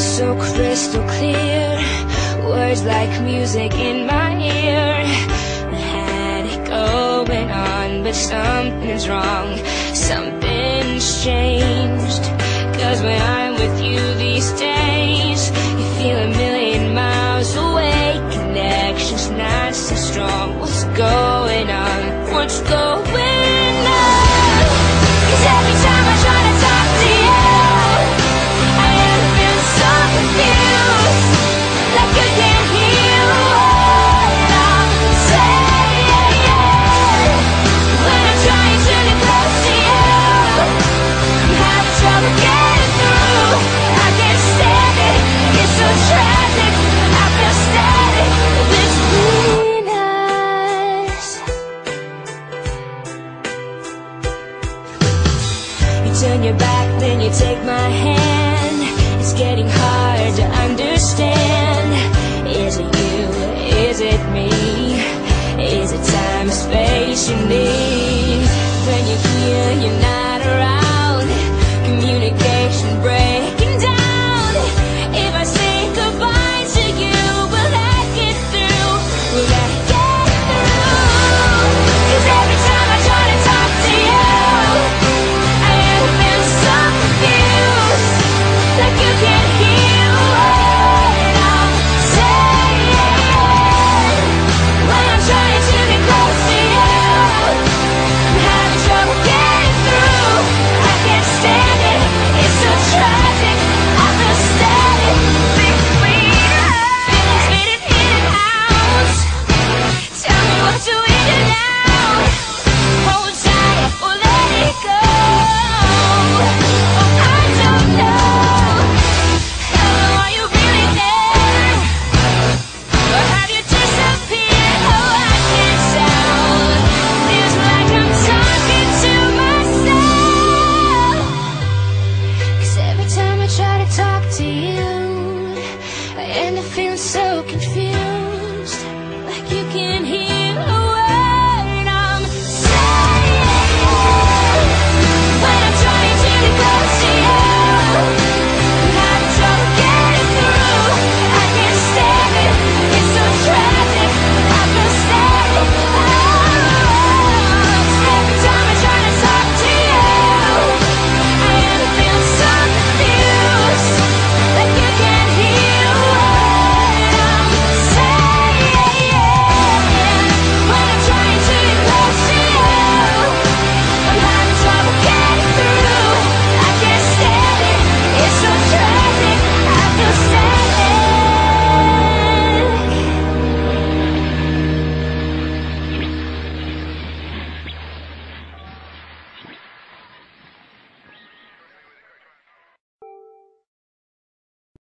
so crystal clear. Words like music in my ear. I had it going on But something's wrong. Something's changed. Cause when I'm with you these days You feel a million miles away. Connection's not so strong. What's going on? What's going on? turn your back, then you take my hand. It's getting hard to understand. Is it you? Is it me? Is it time, space you need? feeling so confused.